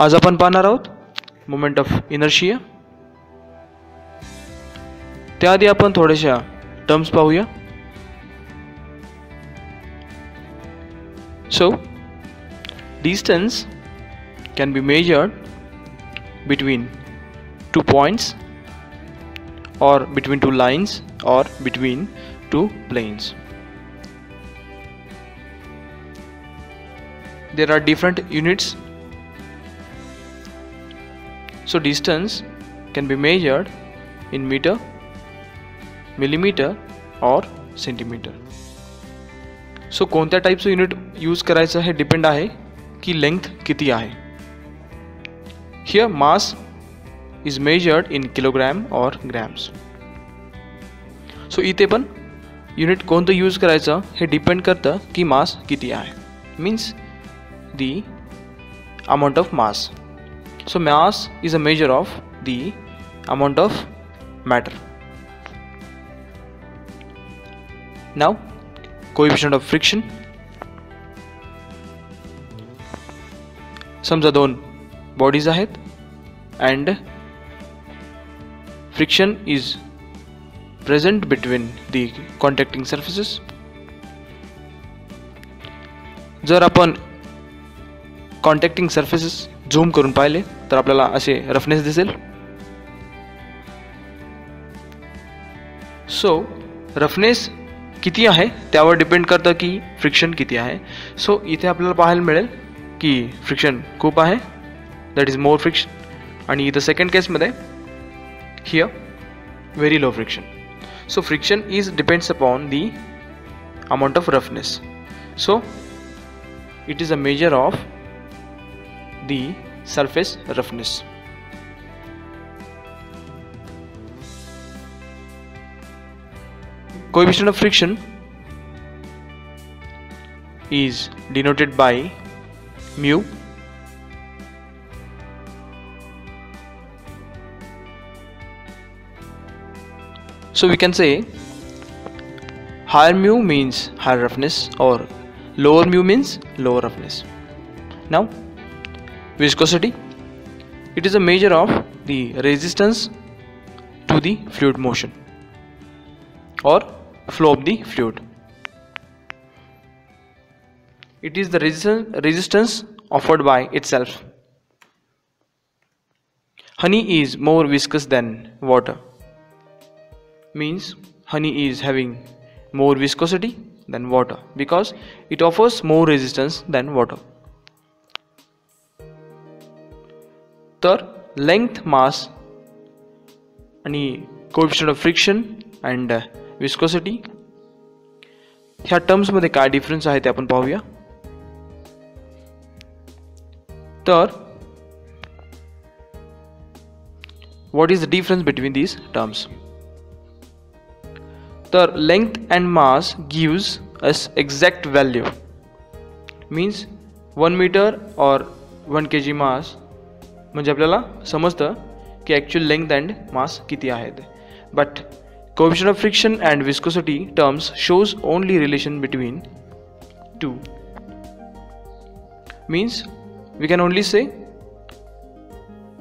आज आपण पाहणार आहोत मोमेंट ऑफ इनर्शिया त्याआधी आपण थोड्याशा टर्म्स पाहूया सो distance can be measured between two points or between two lines or between two planes. There are different units. So distance can be measured in meter, millimeter or centimeter. सो कोणत्या टाईपचं unit use करायचं हे depend आहे की length किती आहे? Here mass is measured in kilogram और grams so इथे पण युनिट कोणतं यूज़ करायचं हे डिपेंड करतं की मास किती आहे. Means the amount of mass so mass is a measure of the amount of matter now coefficient of friction समजा दोन बॉडीज आहेत and friction is present between the contacting surfaces जर आपण कॉन्टॅक्टिंग सर्फेसेस झूम करून पाहिले तर आपल्याला असे रफनेस दिसेल. सो रफनेस किती आहे? त्यावर डिपेंड करतं की फ्रिक्शन किती आहे. सो इथे आपल्याला पाहायला मिळेल की फ्रिक्शन खूप आहे. दॅट इज़ मोर फ्रिक्शन आणि इथं सेकंड केसमध्ये here, very low friction so friction is depends upon the amount of roughness so it is a measure of the surface roughness coefficient of friction is denoted by mu So we can say higher mu means higher roughness or lower mu means lower roughness. Now viscosity it is a measure of the resistance to the fluid motion or flow of the fluid. It is the resistance, resistance offered by itself. Honey is more viscous than water means honey is having more viscosity than water because it offers more resistance than water. तर length mass आणि of friction and viscosity ह्या टर्म्समध्ये काय difference आहे ते आपण पाहूया. तर what is the difference between these terms तर length and mass gives us exact value means one metre or one K G mass मज़े अपने समझते कि ऐक्चुअल लेंथ एंड मास किती आहेत. But coefficient of friction and viscosity terms shows only relation between two means we can only say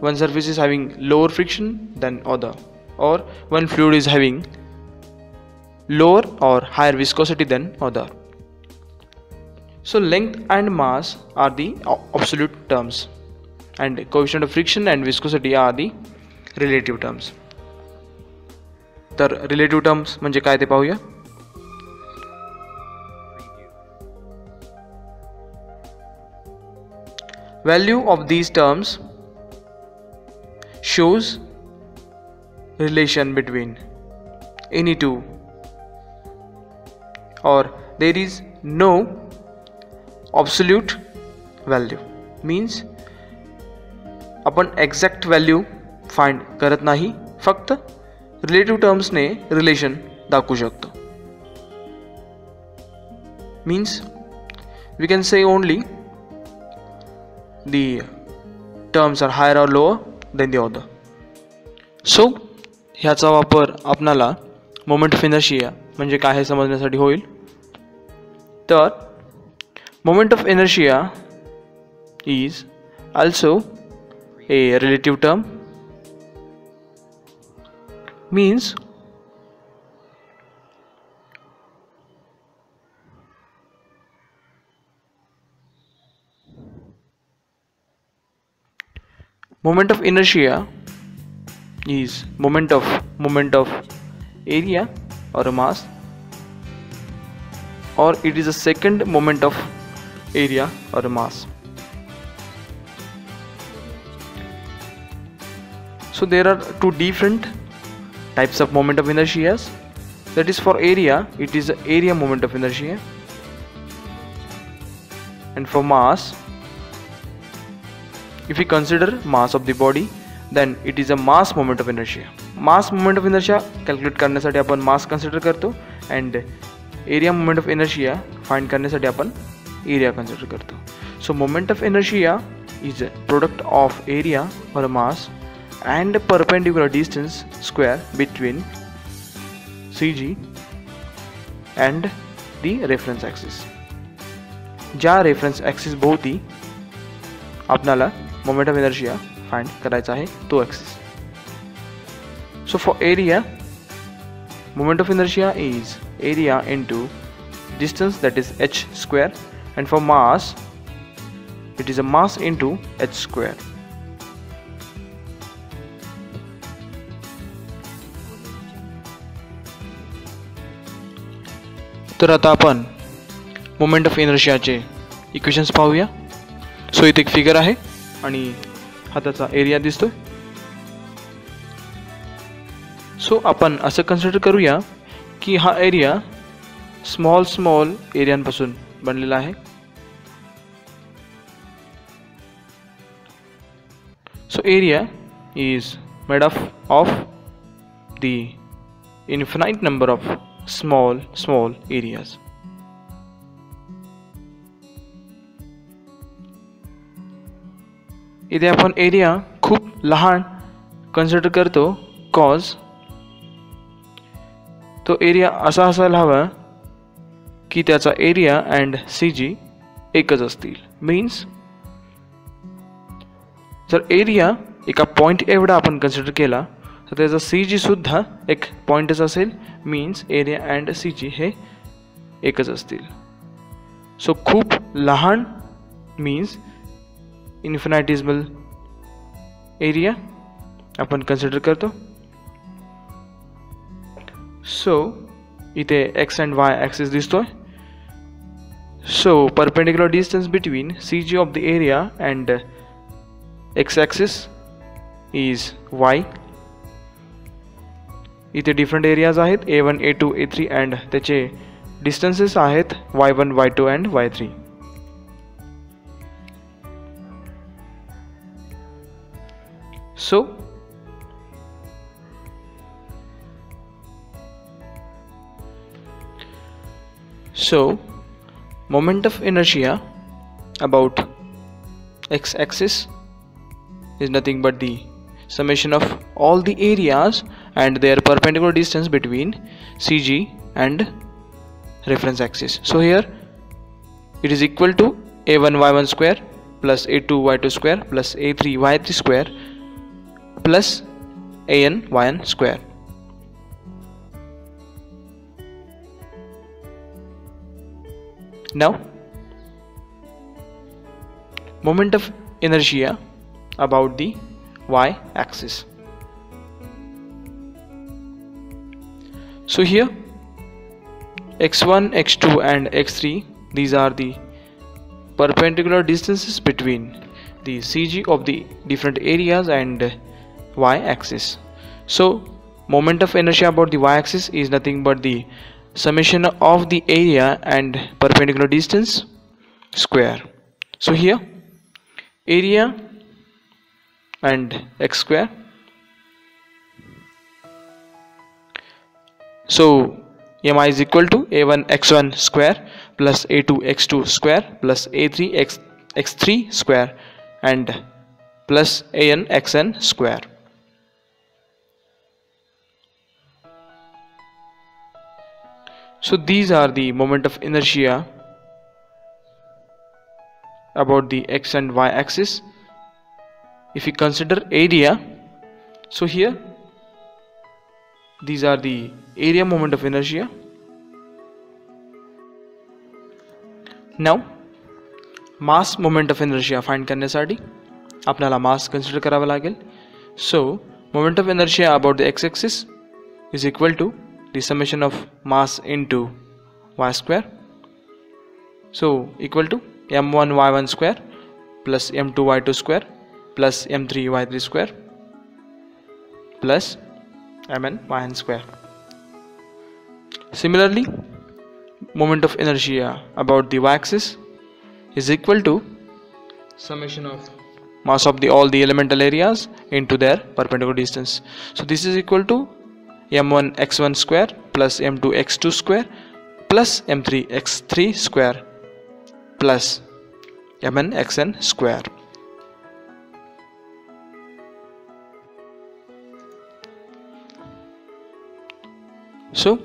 one surface is having lower friction than other or one fluid is having lower or higher viscosity than other so length and mass are the absolute terms and coefficient of friction and viscosity are the relative terms. तर relative terms म्हणजे काय ते पाहूया. Value of these terms shows relation between any two or there is no absolute value means आपण exact value find करत नाही, फक्त relative टर्म्सने रिलेशन दाखवू शकतो. Means we can say only the terms are higher or lower than the other. So ह्याचा वापर आपणाला मोमेंट ऑफ़ इनर्शिया म्हणजे काय हे समजण्यासाठी होईल. तर moment of inertia is also a relative term means moment of inertia is moment of moment of area or mass or it is a second moment of area or mass so there are two different types of moment of inertia that is for area it is the area moment of inertia and for mass if we consider mass of the body then it is a mass moment of inertia mass moment of inertia calculate करण्यासाठी आपण mass consider करतो and area moment of inertia find करण्यासाठी आपण area consider करतो so moment of inertia is a product of area or mass and perpendicular distance square between CG and the reference axis ज्या reference axis भोवती आपणाला moment of inertia find करायचा आहे तो axis so for area moment of inertia is area into distance that is h square and for mass it is a mass into h square तर आता आपण moment of इनर्शियाचे equations पाहूया. So इथे एक फिगर आहे आणि हा त्याचा एरिया दिसतोय. सो आपण असं कन्सिडर करूया की हा एरिया स्मॉल स्मॉल एरियांपासून बनलेला आहे. So area is made of of the infinite number of small small areas इथे आपण एरिया खूप लहान कन्सिडर करतो कॉज तो एरिया असा असायला हवा की त्याचा एरिया अँड सी जी एकच असतील. मीन्स जर एरिया एका पॉईंट एवढा आपण कन्सिडर केला तर त्याचा सी जी सुद्धा एक असेल means area and C G हे असतील सो खूप लहान मीन्स इन्फिनायटिझमल एरिया आपण कन्सिडर करतो सो इथे एक्स अँड वाय ॲक्सिस दिसतोय so perpendicular distance between C G of the area and X axis is Y इथे डिफरंट एरियाज आहेत A one A two A three and त्याचे distances आहेत Y one Y two and Y three so So, moment of inertia about x-axis is nothing but the summation of all the areas and their perpendicular distance between CG and reference axis. So here it is equal to a1 y1 square plus a2 y2 square plus a3 y3 square plus an yn square. Now, moment of inertia about the y axis. So here x1, x2 and x3 these are the perpendicular distances between the CG of the different areas and y axis. So moment of inertia about the y axis is nothing but the summation of the area and perpendicular distance square so here area and x square so mi is equal to a1 x1 square plus a2 x2 square plus a3 x x3 square and plus an xn square. So these are the moment of inertia about the x and y axis. If we consider area so here these are the area moment of inertia now mass moment of inertia find करण्यासाठी आपल्याला mass consider करावा लागेल so moment of inertia about the x-axis is equal to the summation of mass into y square so equal to m1 y1 square plus m2 y2 square plus m3 y3 square plus mn yn square. Similarly moment of inertia about the y-axis is equal to summation of mass of the all the elemental areas into their perpendicular distance. So this is equal to m1 x1 square plus m2 x2 square plus m3 x3 square plus mn xn square so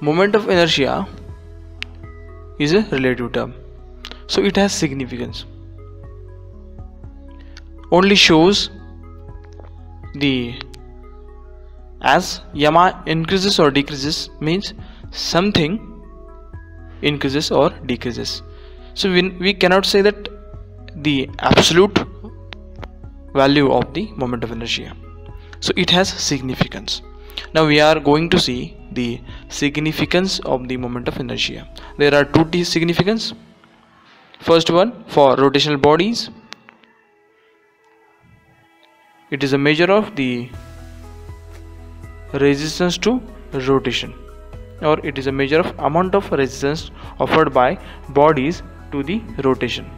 moment of inertia is a relative term. So it has significance. Only shows the as yama increases or decreases means something increases or decreases. So we, we cannot say that the absolute value of the moment of inertia. So it has significance now we are going to see the significance of the moment of inertia. There are two significance. First one for rotational bodies it is a measure of the resistance to rotation or it is a measure of amount of resistance offered by bodies to the rotation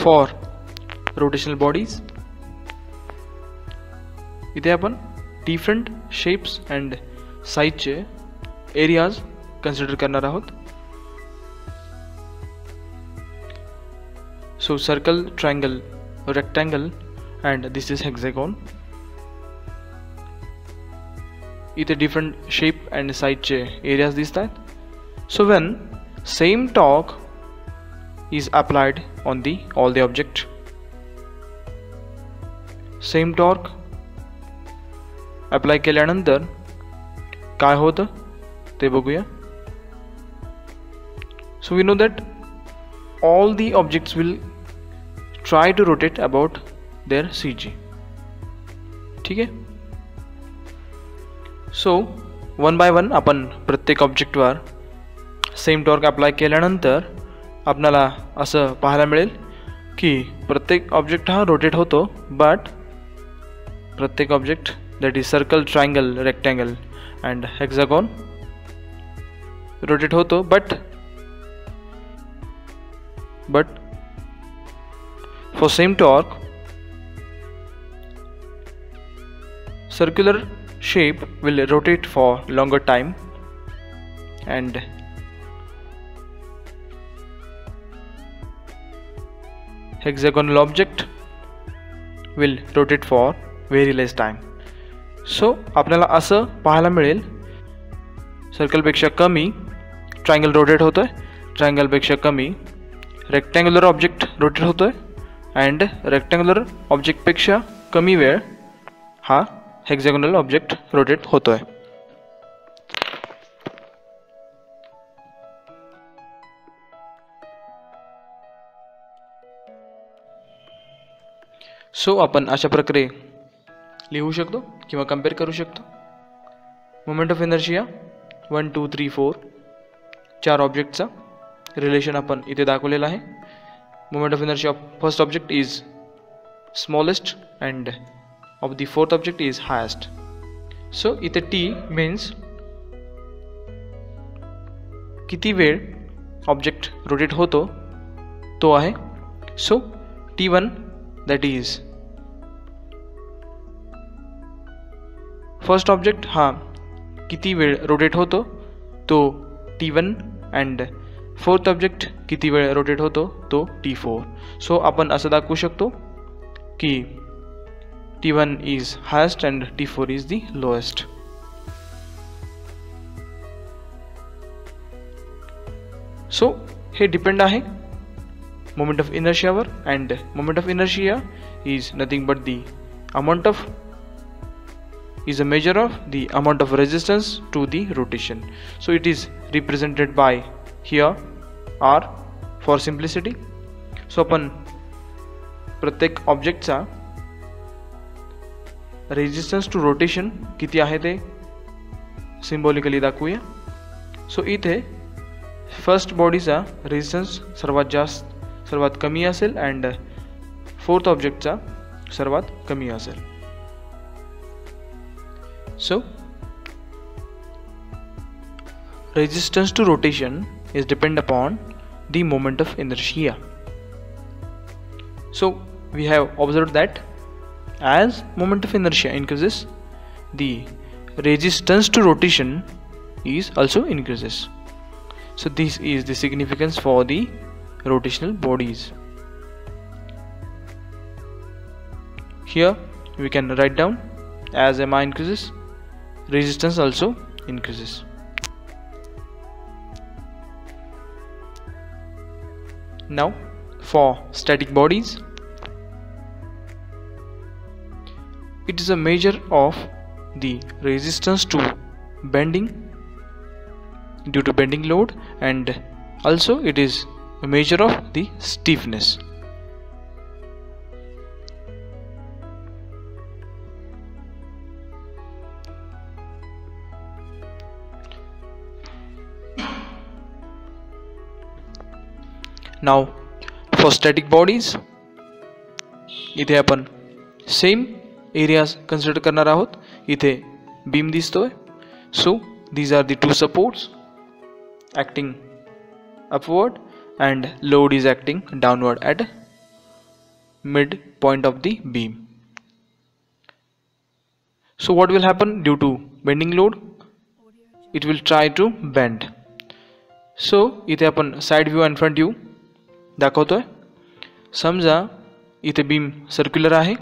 for rotational bodies. इथे आपण different shapes and साईजचे areas consider करणार आहोत so circle triangle rectangle and this is hexagon इथे different shape and साईजचे areas दिसत आहेत so when same torque is applied on the, all the object. Same torque apply केल्यानंतर काय होतं ते? बघूया so we know that all the objects will try to rotate about their C G ठीक आहे सो वन बाय वन आपण प्रत्येक ऑब्जेक्टवर सेम टॉर्क अप्लाय केल्यानंतर असं पाहायला मिळेल की प्रत्येक ऑब्जेक्ट हा रोटेट होतो बट प्रत्येक object that is circle triangle rectangle and hexagon rotate होतो but but for same torque circular shape will rotate for longer time and hexagonal object will rotate for very less time. So आपल्याला असं पाहायला मिळेल. सर्कलपेक्षा कमी triangle rotate होतो आहे ट्रायंगलपेक्षा कमी रेक्टँग्युलर ऑब्जेक्ट रोटेट होतो आहे अँड रेक्टँग्युलर ऑब्जेक्टपेक्षा कमी वेळ हा हेक्झॅगोनल ऑब्जेक्ट रोटेट होतो आहे सो आपण अशा प्रकारे लिहू शकतो किंवा कंपेअर करू शकतो. Moment of inertia one two three four चार ऑब्जेक्टचा रिलेशन आपण इथे दाखवलेला आहे. Moment of inertia of first object is smallest and of the fourth object is highest so इथे टी मीन्स किती वेळ ऑब्जेक्ट रोटेट होतो तो आहे. So T one that is first object हा, किती वेळ रोटेट होतो? तो T one and fourth object किती वेळ रोटेट होतो? तो टी फोर सो आपण असं दाखवू शकतो की T one is highest and T four is the lowest so hey depend आहे. Moment of इनर्शियावर and moment of inertia is nothing but the amount of is a measure of the amount of resistance to the rotation. So, it is represented by here, r, for simplicity. So आपण प्रत्येक ऑब्जेक्टचा resistance to rotation किती आहे ते symbolically दाखवूया. सो इथे first बॉडीचा resistance सर्वात जास्त सर्वात कमी असेल अँड फोर्थ ऑब्जेक्टचा सर्वात कमी असेल So, resistance to rotation is depend upon the moment of inertia. So, we have observed that as moment of inertia increases, the resistance to rotation is also increases. So, this is the significance for the rotational bodies. Here we can write down as MI increases resistance also increases. Now for static bodies it is a measure of the resistance to bending due to bending load and also it is a measure of the stiffness. Now for static bodies इथे आपण same areas consider करणार आहोत इथे beam दिसतोय। So these are the two supports acting upward and load is acting downward at mid point of the beam. So, what will happen due to bending load? It will try to bend. So इथे आपण side view and front view दाखवतोय समजा इथे beam circular आहे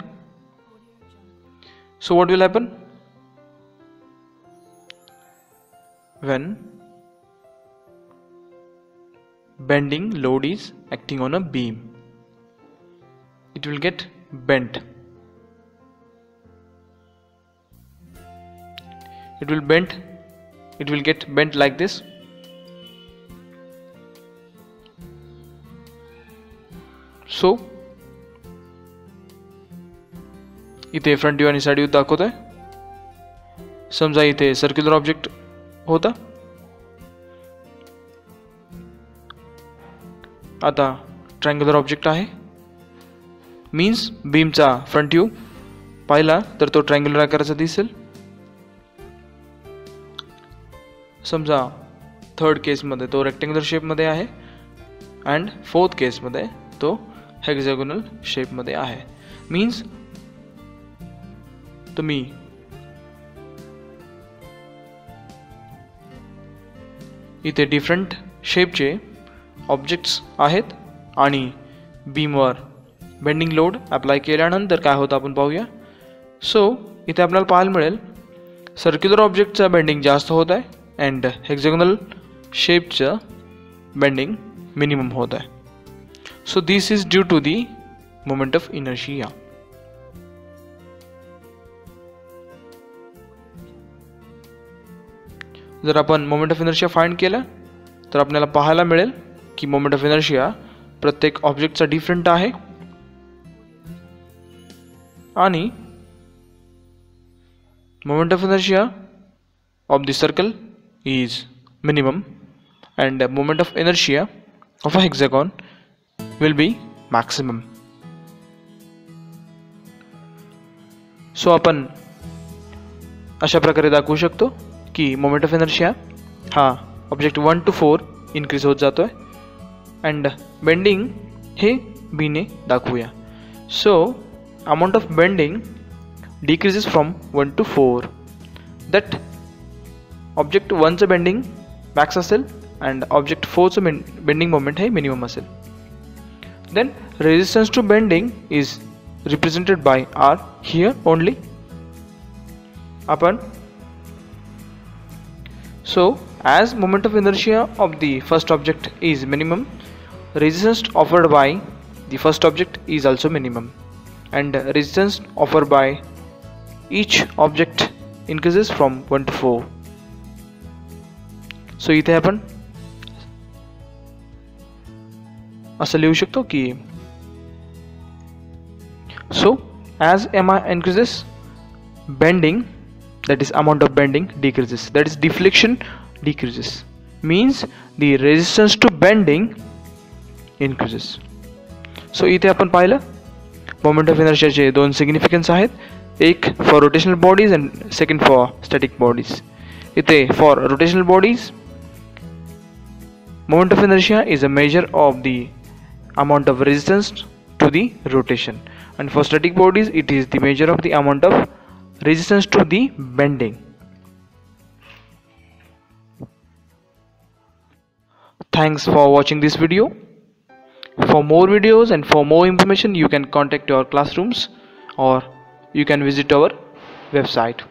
so what will happen when bending load is acting on a beam it will get bent it will bend it will get bent like this so इथे front view आणि side view दाखवत आहे समजा इथे circular object होता आता triangular object आहे. Means बीमचा फ्रंट व्ह्यू पाहिला तर तो ट्रँग्युलर आकाराचा दिसेल. समजा थर्ड केसमध्ये तो रेक्टँग्युलर शेपमध्ये आहे. अँड फोर्थ केसमध्ये तो हेक्झॅगोनल शेपमध्ये आहे. मीन्स तुम्ही इथे डिफरंट शेपचे ऑब्जेक्ट्स आहेत आणि बीमवर बेंडिंग लोड अप्लाय केल्यानंतर काय होतं आपण पाहूया. सो इथे आपल्याला पाहायला मिळेल सर्क्युलर ऑब्जेक्टचं बेंडिंग जास्त होत आहे अँड हेक्झॅगोनल शेपचं बेंडिंग मिनिमम होत आहे. So this is due to the moment of inertia जर आपण मोमेंट ऑफ इनर्शिया फाइंड केलं तर आपल्याला पाहायला मिळेल की मोमेंट ऑफ़ इनर्शिया प्रत्येक ऑब्जेक्टचा डिफरंट आहे. आणि moment of inertia of the circle is minimum moment of inertia of a hexagon will be maximum. So आपण अशा प्रकारे दाखवू शकतो की मोमेंट ऑफ़ इनर्शिया हा object one two four increase होत जातो आहे अँड बेंडिंग हे बीने दाखवूया सो amount of bending decreases from one two four that object वनचं bending max असेल and object फोरचं bending moment hey minimum असेल then resistance to bending is represented by R here only upon so as moment of inertia of the first object is minimum resistance offered by the first object is also minimum and resistance offered by each object increases from 1 to 4 सो इथे आपण असं लिहू शकतो की so as mi increases bending that is amount of bending decreases that is deflection decreases means the resistance to bending increases so इथे आपण पाहिलं moment of इनर्शियाचे दोन सिग्निफिकन्स आहेत एक for rotational bodies and second for static bodies इथे for rotational bodies moment of inertia is a measure of the amount of resistance to the rotation and for static bodies it is the measure of the amount of resistance to the bending thanks for watching this video for more videos and for more information you can contact our classrooms or you can visit our website